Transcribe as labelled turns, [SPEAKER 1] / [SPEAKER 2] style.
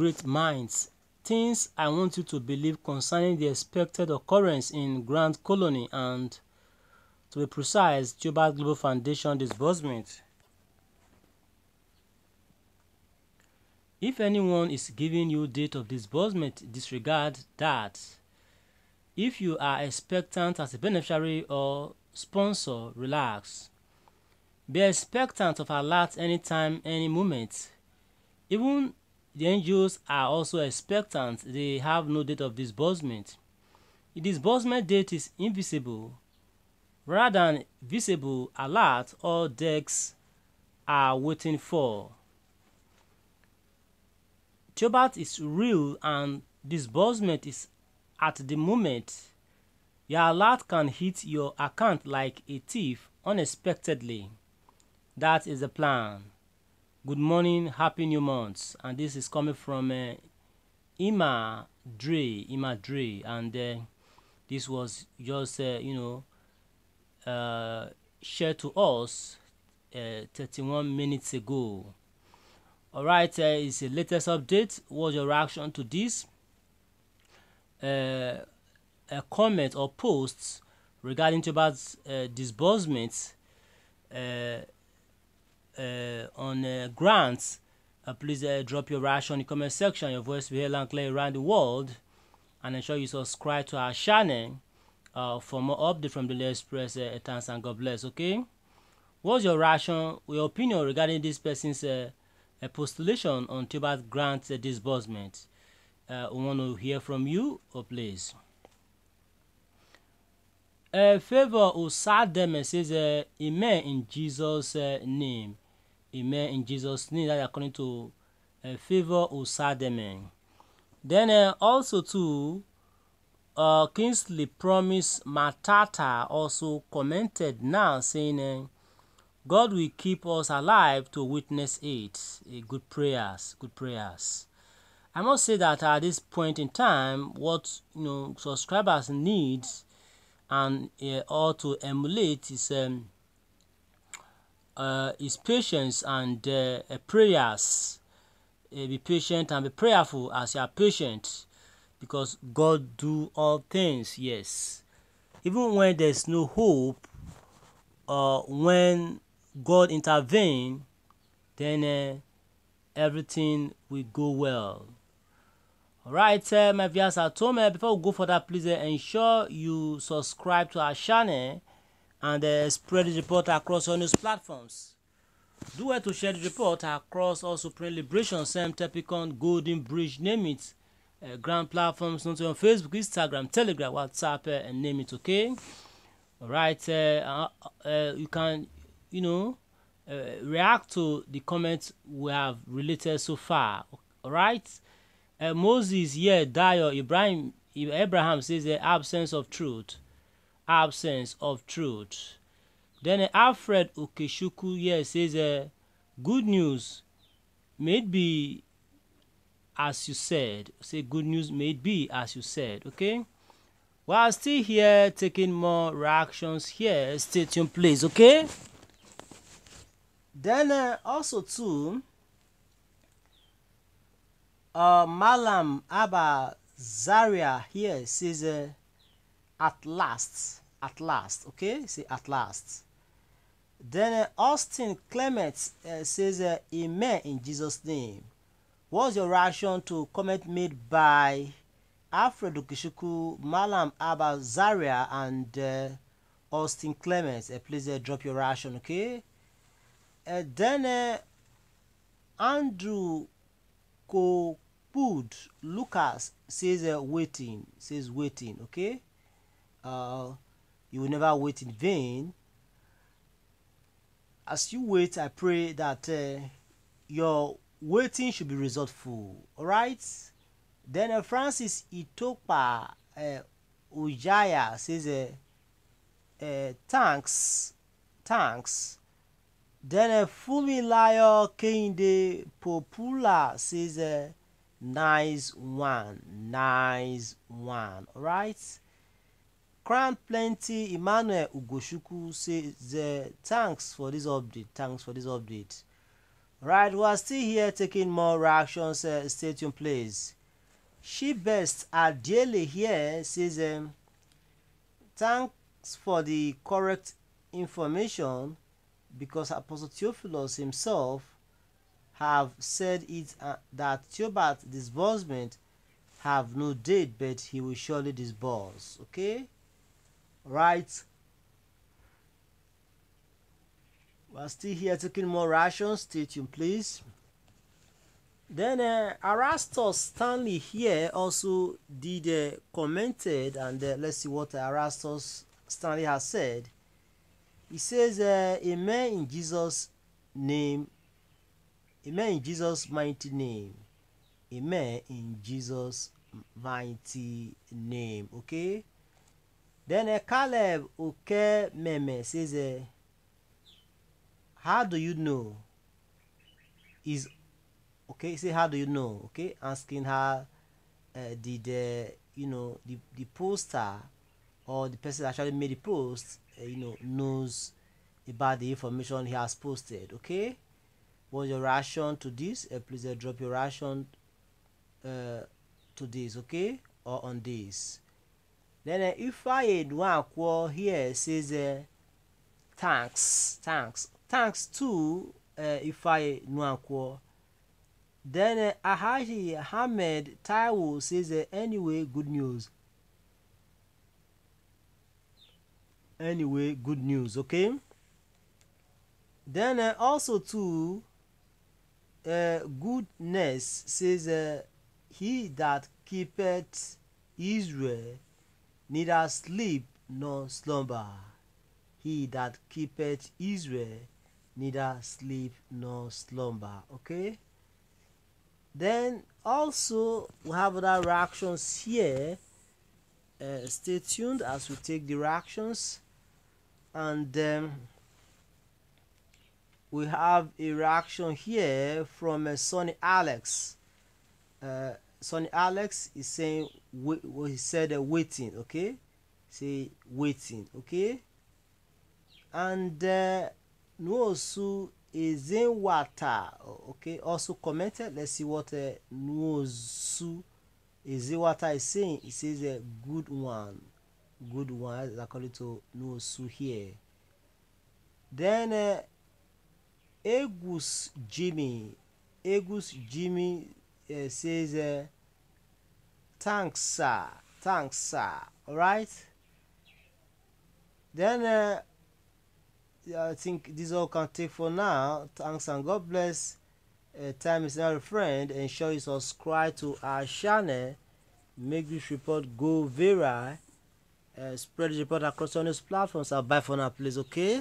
[SPEAKER 1] great minds things I want you to believe concerning the expected occurrence in Grand Colony and, to be precise, Theobarth Global Foundation disbursement. If anyone is giving you date of disbursement, disregard that. If you are expectant as a beneficiary or sponsor, relax. Be expectant of alert anytime, any moment. Even the angels are also expectant, they have no date of disbursement. The disbursement date is invisible. Rather than visible, alert or decks are waiting for. Theobarth is real and disbursement is at the moment. Your alert can hit your account like a thief unexpectedly. That is the plan. Good morning, happy new month. And this is coming from uh, Ima Dre, Ima Dre, and uh, this was just uh, you know uh, shared to us uh, 31 minutes ago. All right, uh, it's the latest update. What's your reaction to this? Uh, a comment or posts regarding to about disbursements on uh, grants, uh, please uh, drop your reaction in the comment section. Your voice will be heard and clear around the world. And ensure you subscribe to our channel uh, for more updates from the Express. Uh, thanks and God bless. Okay. What's your ration, your opinion regarding this person's uh, uh, postulation on Theobarth grant uh, disbursement? Uh, we want to hear from you, or please. Uh, favor Osademe says, uh, Amen in Jesus' uh, name. Amen in Jesus' name. That according to uh, favor Osademe. Then uh, also too, uh, Kingsley Promise Matata also commented now saying, uh, God will keep us alive to witness it. Uh, good prayers, good prayers. I must say that at this point in time, what you know subscribers need and uh, or to emulate is um, uh, is patience and uh, prayers. Uh, be patient and be prayerful as you are patient, because God do all things. Yes, even when there's no hope, or when God intervene, then uh, everything will go well. Alright, uh, my viewers at home, uh, before we go for that, please uh, ensure you subscribe to our channel and uh, spread the report across all news platforms. Do well to share the report across all Supreme Liberation, Sam Tepicon, Golden Bridge, name it, uh, grand platforms, not on Facebook, Instagram, Telegram, WhatsApp, uh, and name it, okay? Alright, uh, uh, you can, you know, uh, react to the comments we have related so far, alright? Uh, Moses, yeah, Dio, Ibrahim, Abraham says the absence of truth. Absence of truth. Then uh, Alfred Okeshuku, yeah, says uh, good news may be as you said. Say good news may be as you said, okay? While still here taking more reactions here, stay tuned please, okay? Then uh, also too, uh, Malam Abba Zaria here says, uh, at last, at last, okay? Say at last. Then uh, Austin Clement uh, says, uh, Amen in Jesus' name. What's your reaction to comment made by Alfred Okishuku, Malam Abba Zaria, and uh, Austin Clement? Uh, please uh, drop your reaction, okay? Uh, then Andrew Kopud Lucas says uh, waiting, says waiting, okay? Uh, you will never wait in vain. As you wait, I pray that uh, your waiting should be resultful, alright? Then uh, Francis Itopa uh, Ujaya says, uh, uh, thanks, thanks. Then a Fumilayo Kende Popula says, uh, nice one, nice one, alright? Crown Plenty Emmanuel Ugoshuku says, uh, thanks for this update, thanks for this update. Right, we are still here taking more reactions. Uh, stay tuned, please. She best Adele here says, um, Thanks for the correct information because Apostle Theophilus himself have said it uh, that Theobarth disbursement have no date but he will surely disburse okay? Right? We're still here taking more rations. Stay tuned please. Then uh, Erastus Stanley here also did uh, commented and uh, let's see what Erastus Stanley has said he says uh, amen in Jesus name amen in Jesus mighty name. Amen in Jesus mighty name okay? Then uh, Caleb Oke Meme says uh, how do you know? Is okay say how do you know? Okay asking her uh, did uh, you know the, the poster or the person actually made the post uh, you know knows about the information he has posted okay? What's your reaction to this? Uh, please uh, drop your reaction to this okay? Or on this. Then if i one here says thanks thanks thanks to if i one then uh, Ahaji Ahmed Taiwo says, anyway, good news. Anyway, good news, okay? Then uh, also too, uh, goodness says, uh, he that keepeth Israel neither sleep nor slumber. He that keepeth Israel neither sleep nor slumber, okay? then also we have other reactions here uh, stay tuned as we take the reactions and um, we have a reaction here from uh, Sonny Alex uh, Sonny Alex is saying what he said uh, waiting okay say waiting okay and uh, Nuosu Ezenwata, okay, also commented. Let's see what uh, Nuozu Ezenwata is saying. He says a good one, good one, according to Nuozu here. Then uh, Egus Jimmy, Egus Jimmy uh, says, uh, thanks, sir, thanks, sir. All right. Then uh, I think this all can take for now. Thanks and God bless. Uh, time is not a friend. Ensure you subscribe to our channel. Make this report go viral. Uh, spread the report across all these platforms. I'll bye for now, please. Okay.